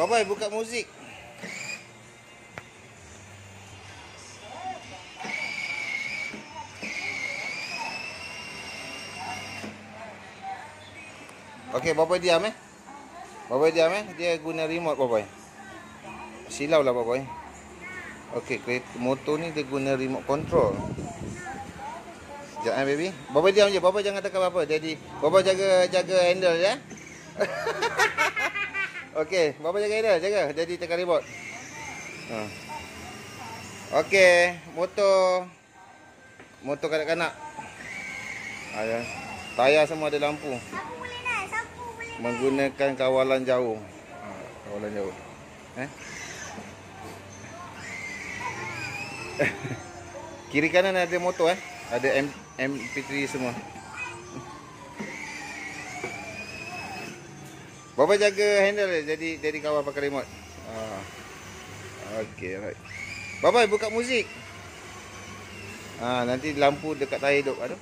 Babai buka muzik. Okey, Babai diam eh. Babai diam eh. Dia guna remote Babai. Silau lah Babai. Okey, motor ni dia guna remote control. Sekejap eh baby. Babai diam je. Babai jangan tekan apa-apa. Jadi, Babai jaga jaga handle ya. Okey, Bapa jaga dia, jaga. Jadi tekan remote. Ha. Okey, motor motor kanak-kanak. Ayah. Tayar semua ada lampu. Boleh boleh? Menggunakan kawalan jauh. Ha, kawalan jauh. Eh? Kiri kanan ada motor eh. Ada M MP3 semua. Bapa jaga handle jadi jadi kawal pakai remote. Ha. Okey, right. Bapa buka muzik. Ha, nanti lampu dekat tayar hidup. Aduh.